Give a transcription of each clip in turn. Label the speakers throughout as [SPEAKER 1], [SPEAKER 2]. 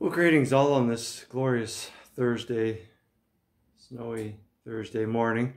[SPEAKER 1] Well, greetings all on this glorious Thursday, snowy Thursday morning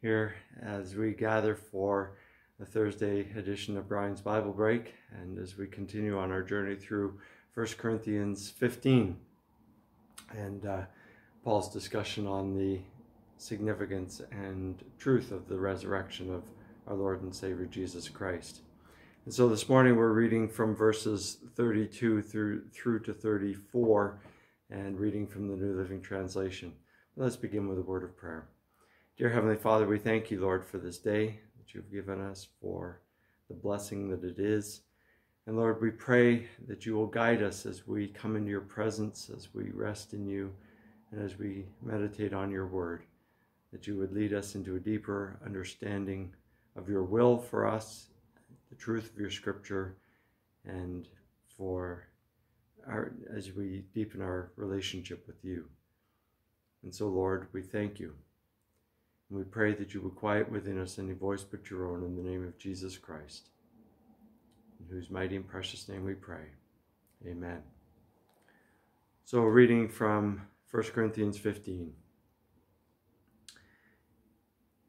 [SPEAKER 1] here as we gather for the Thursday edition of Brian's Bible Break and as we continue on our journey through 1 Corinthians 15 and uh, Paul's discussion on the significance and truth of the resurrection of our Lord and Savior Jesus Christ. And so this morning we're reading from verses 32 through, through to 34 and reading from the New Living Translation. Let's begin with a word of prayer. Dear Heavenly Father, we thank you, Lord, for this day that you've given us, for the blessing that it is. And Lord, we pray that you will guide us as we come into your presence, as we rest in you, and as we meditate on your word, that you would lead us into a deeper understanding of your will for us the truth of your scripture and for our as we deepen our relationship with you. And so, Lord, we thank you. And we pray that you would quiet within us any voice but your own in the name of Jesus Christ, in whose mighty and precious name we pray. Amen. So, reading from 1 Corinthians 15.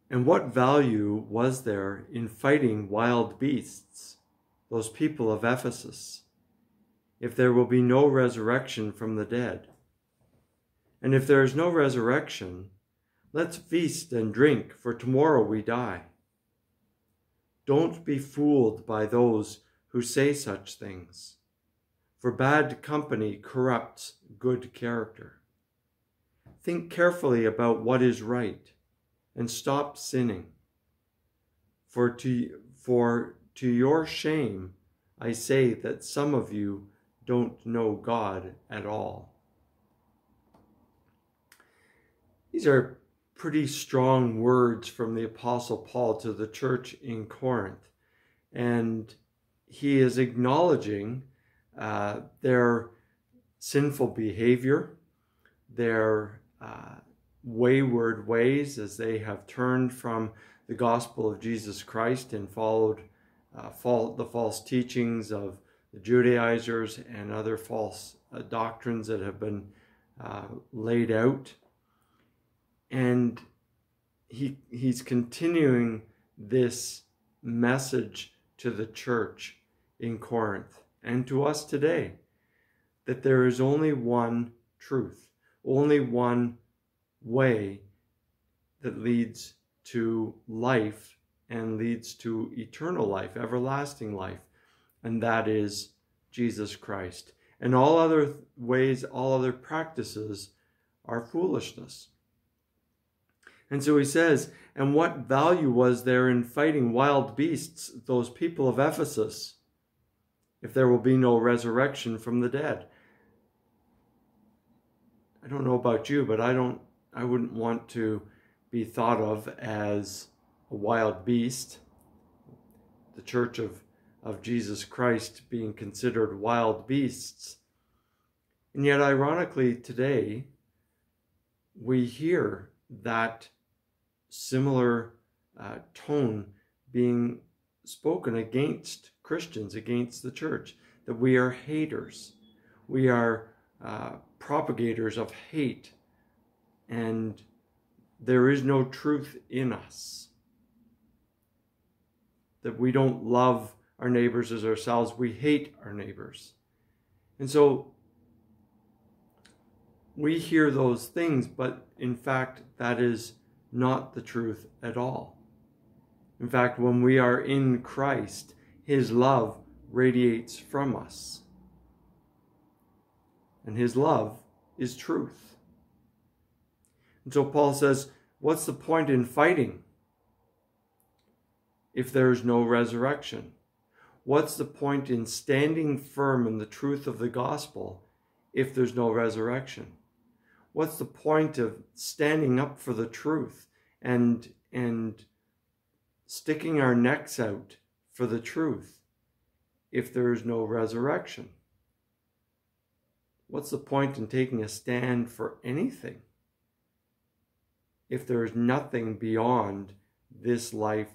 [SPEAKER 1] And what value was there in fighting wild beasts, those people of Ephesus, if there will be no resurrection from the dead? And if there is no resurrection, let's feast and drink, for tomorrow we die. Don't be fooled by those who say such things, for bad company corrupts good character. Think carefully about what is right and stop sinning. For to, for to your shame, I say that some of you don't know God at all. These are pretty strong words from the Apostle Paul to the church in Corinth. And he is acknowledging uh, their sinful behavior, their uh, wayward ways as they have turned from the gospel of Jesus Christ and followed uh, the false teachings of the Judaizers and other false uh, doctrines that have been uh, laid out. And he, he's continuing this message to the church in Corinth and to us today that there is only one truth, only one way that leads to life and leads to eternal life, everlasting life, and that is Jesus Christ. And all other ways, all other practices are foolishness. And so he says, and what value was there in fighting wild beasts, those people of Ephesus, if there will be no resurrection from the dead? I don't know about you, but I don't I wouldn't want to be thought of as a wild beast. The Church of, of Jesus Christ being considered wild beasts. And yet, ironically, today, we hear that similar uh, tone being spoken against Christians, against the church, that we are haters. We are uh, propagators of hate and there is no truth in us. That we don't love our neighbors as ourselves, we hate our neighbors. And so we hear those things, but in fact, that is not the truth at all. In fact, when we are in Christ, His love radiates from us. And His love is truth. And so Paul says, What's the point in fighting if there is no resurrection? What's the point in standing firm in the truth of the gospel if there's no resurrection? What's the point of standing up for the truth and, and sticking our necks out for the truth if there is no resurrection? What's the point in taking a stand for anything? If there is nothing beyond this life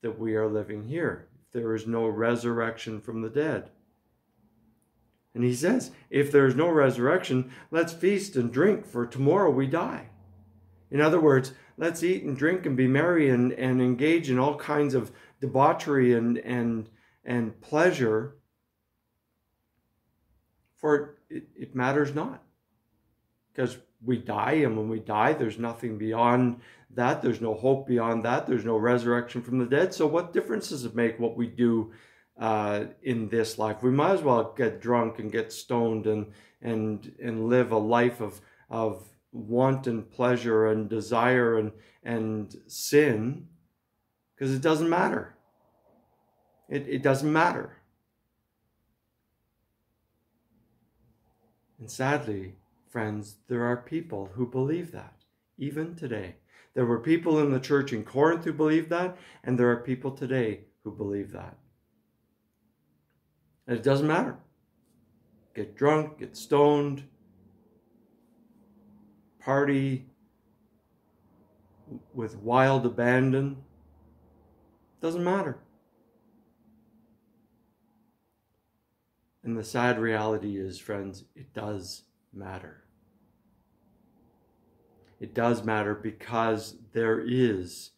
[SPEAKER 1] that we are living here, if there is no resurrection from the dead. And he says, if there is no resurrection, let's feast and drink, for tomorrow we die. In other words, let's eat and drink and be merry and, and engage in all kinds of debauchery and, and, and pleasure, for it, it matters not. Because we die, and when we die, there's nothing beyond that. There's no hope beyond that. There's no resurrection from the dead. So, what difference does it make what we do uh, in this life. We might as well get drunk and get stoned and and and live a life of of want and pleasure and desire and and sin because it doesn't matter. It, it doesn't matter. And sadly, friends, there are people who believe that, even today. There were people in the church in Corinth who believed that, and there are people today who believe that. And it doesn't matter. Get drunk, get stoned, party with wild abandon. Doesn't matter. And the sad reality is, friends, it does matter. It does matter because there is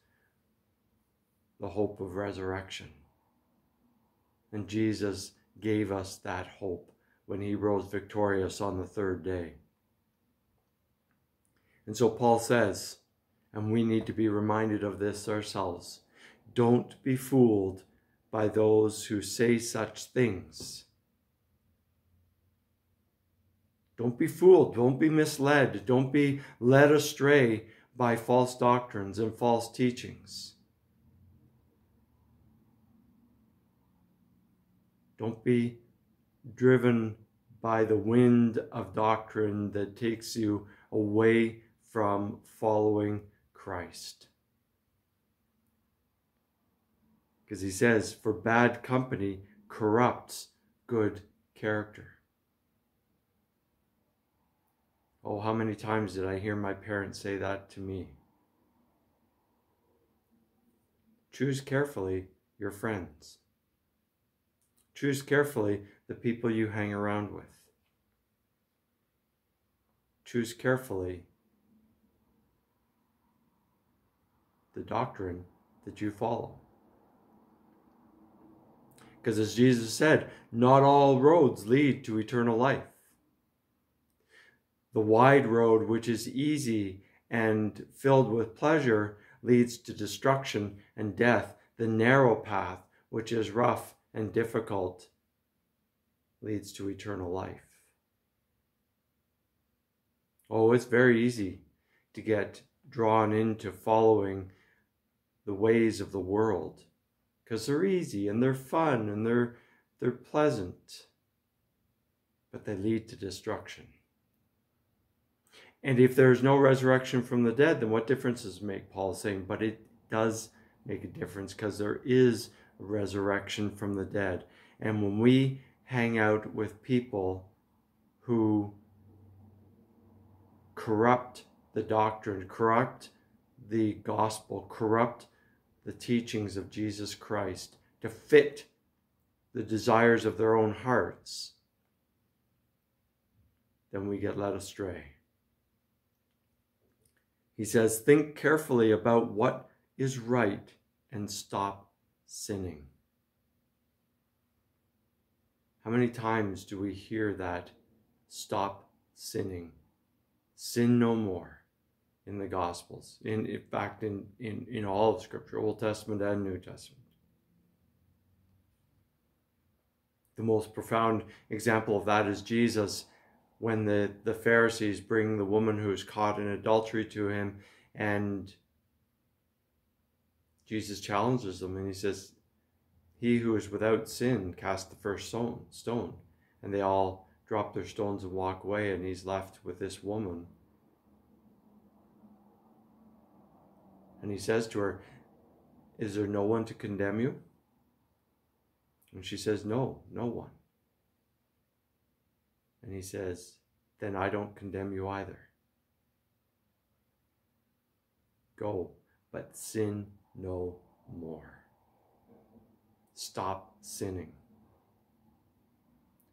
[SPEAKER 1] the hope of resurrection. And Jesus gave us that hope when he rose victorious on the third day. And so Paul says, and we need to be reminded of this ourselves don't be fooled by those who say such things. Don't be fooled. Don't be misled. Don't be led astray by false doctrines and false teachings. Don't be driven by the wind of doctrine that takes you away from following Christ. Because he says, for bad company corrupts good character. Oh, how many times did I hear my parents say that to me? Choose carefully your friends. Choose carefully the people you hang around with. Choose carefully the doctrine that you follow. Because as Jesus said, not all roads lead to eternal life. The wide road, which is easy and filled with pleasure, leads to destruction and death. The narrow path, which is rough and difficult leads to eternal life. Oh, it's very easy to get drawn into following the ways of the world because they're easy and they're fun and they're they're pleasant but they lead to destruction and if there's no resurrection from the dead then what difference does it make paul is saying but it does make a difference because there is resurrection from the dead. And when we hang out with people who corrupt the doctrine, corrupt the gospel, corrupt the teachings of Jesus Christ to fit the desires of their own hearts, then we get led astray. He says, Think carefully about what is right and stop sinning. How many times do we hear that? Stop sinning. Sin no more in the Gospels. In, in fact, in, in, in all of Scripture, Old Testament and New Testament. The most profound example of that is Jesus when the, the Pharisees bring the woman who is caught in adultery to him and Jesus challenges them and he says, He who is without sin cast the first stone. And they all drop their stones and walk away, and he's left with this woman. And he says to her, Is there no one to condemn you? And she says, No, no one. And he says, Then I don't condemn you either. Go, but sin no more. Stop sinning.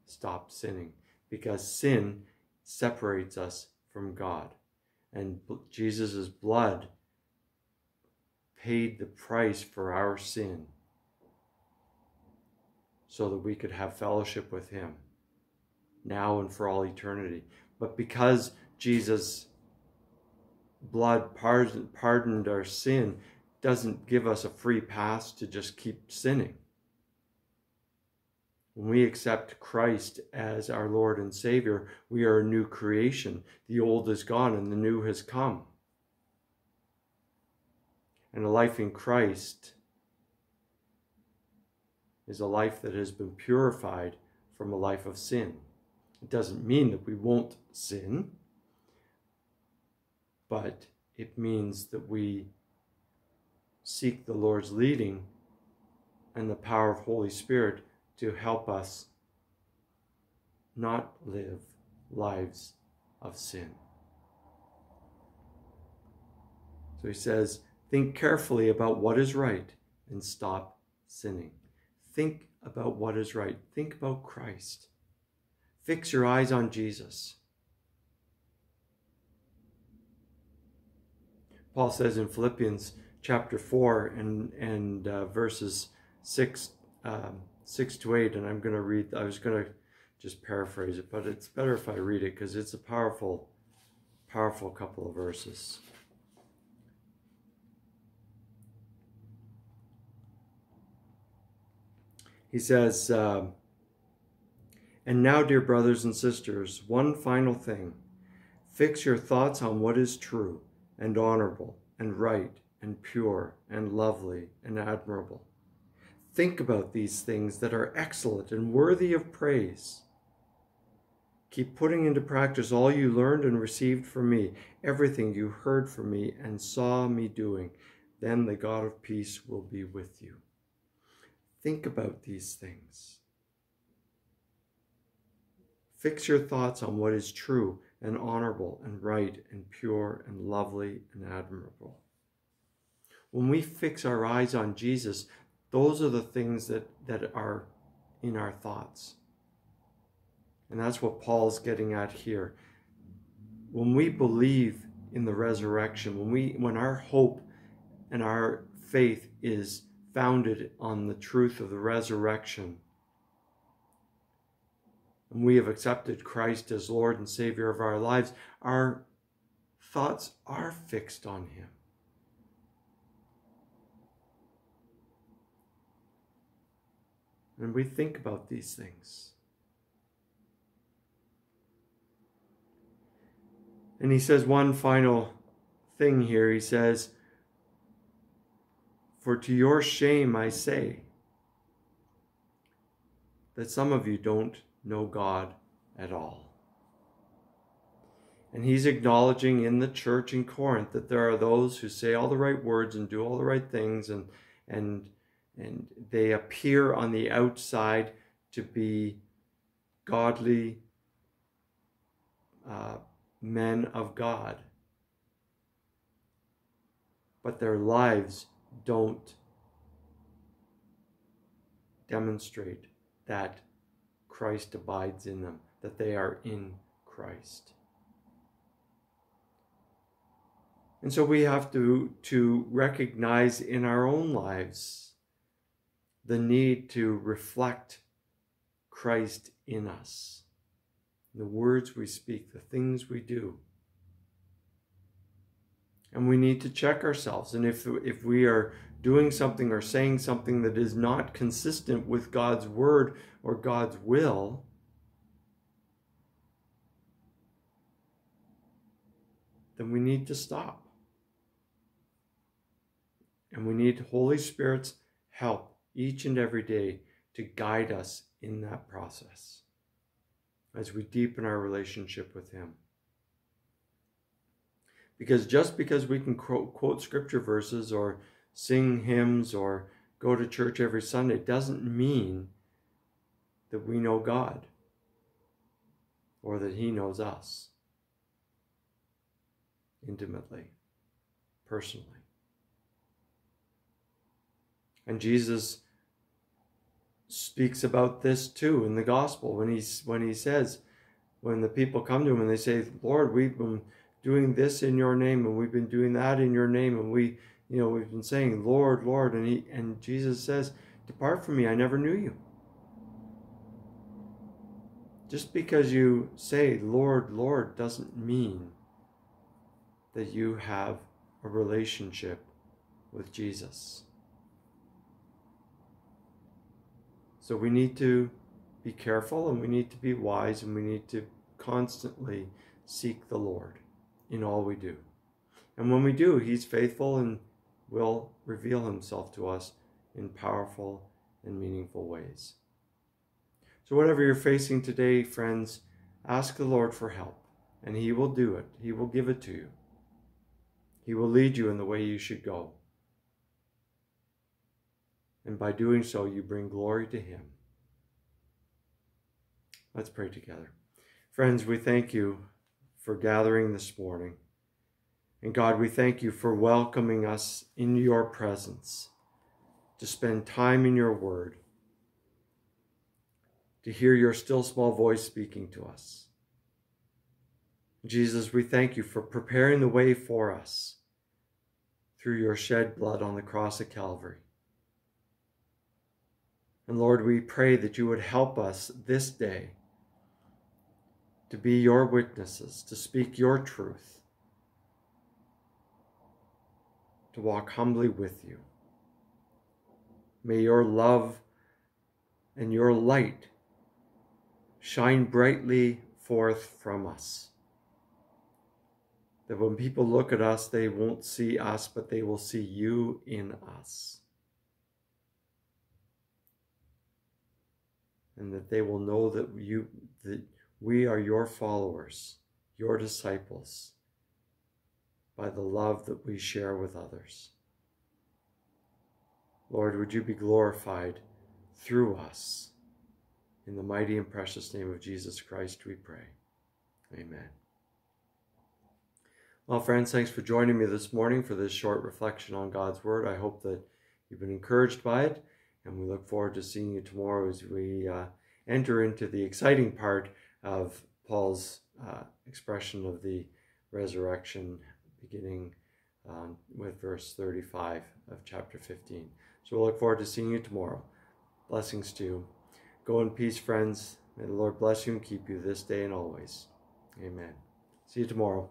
[SPEAKER 1] stop sinning because sin separates us from God. And Jesus' blood paid the price for our sin so that we could have fellowship with Him now and for all eternity. But because Jesus' blood pardoned our sin, doesn't give us a free pass to just keep sinning. When we accept Christ as our Lord and Savior, we are a new creation. The old is gone and the new has come. And a life in Christ is a life that has been purified from a life of sin. It doesn't mean that we won't sin, but it means that we seek the Lord's leading and the power of Holy Spirit to help us not live lives of sin. So he says, think carefully about what is right and stop sinning. Think about what is right. Think about Christ. Fix your eyes on Jesus. Paul says in Philippians chapter 4 and, and uh, verses 6 um, six to eight, and I'm going to read, I was going to just paraphrase it, but it's better if I read it because it's a powerful, powerful couple of verses. He says, uh, And now, dear brothers and sisters, one final thing. Fix your thoughts on what is true and honorable and right and pure and lovely and admirable. Think about these things that are excellent and worthy of praise. Keep putting into practice all you learned and received from me, everything you heard from me and saw me doing. Then the God of peace will be with you. Think about these things. Fix your thoughts on what is true and honorable and right and pure and lovely and admirable. When we fix our eyes on Jesus, those are the things that, that are in our thoughts. And that's what Paul's getting at here. When we believe in the resurrection, when we when our hope and our faith is founded on the truth of the resurrection, and we have accepted Christ as Lord and Savior of our lives, our thoughts are fixed on Him. and we think about these things. And he says one final thing here. He says, For to your shame I say that some of you don't know God at all. And he's acknowledging in the church in Corinth that there are those who say all the right words and do all the right things and and and they appear on the outside to be godly uh, men of God. But their lives don't demonstrate that Christ abides in them, that they are in Christ. And so we have to, to recognize in our own lives the need to reflect Christ in us. The words we speak, the things we do. And we need to check ourselves. And if, if we are doing something or saying something that is not consistent with God's word or God's will, then we need to stop. And we need Holy Spirit's help each and every day to guide us in that process as we deepen our relationship with Him. Because just because we can quote, quote scripture verses or sing hymns or go to church every Sunday doesn't mean that we know God or that He knows us intimately, personally. And Jesus speaks about this too in the gospel when he's when he says when the people come to him and they say lord we've been doing this in your name and we've been doing that in your name and we you know we've been saying lord lord and he and jesus says depart from me i never knew you. Just because you say lord lord doesn't mean that you have a relationship with jesus. So we need to be careful and we need to be wise and we need to constantly seek the Lord in all we do. And when we do, He's faithful and will reveal Himself to us in powerful and meaningful ways. So, whatever you're facing today, friends, ask the Lord for help, and He will do it. He will give it to you. He will lead you in the way you should go. And by doing so, you bring glory to Him. Let's pray together. Friends, we thank you for gathering this morning. And God, we thank you for welcoming us in your presence to spend time in your word, to hear your still small voice speaking to us. Jesus, we thank you for preparing the way for us through your shed blood on the cross of Calvary. And Lord, we pray that you would help us this day to be your witnesses, to speak your truth, to walk humbly with you. May your love and your light shine brightly forth from us. That when people look at us, they won't see us, but they will see you in us. and that they will know that you that we are your followers, your disciples, by the love that we share with others. Lord, would you be glorified through us? In the mighty and precious name of Jesus Christ, we pray. Amen. Well, friends, thanks for joining me this morning for this short reflection on God's Word. I hope that you've been encouraged by it and we look forward to seeing you tomorrow as we uh, enter into the exciting part of Paul's uh, expression of the resurrection, beginning um, with verse 35 of chapter 15. So we'll look forward to seeing you tomorrow. Blessings to you. Go in peace, friends. May the Lord bless you and keep you this day and always. Amen. See you tomorrow.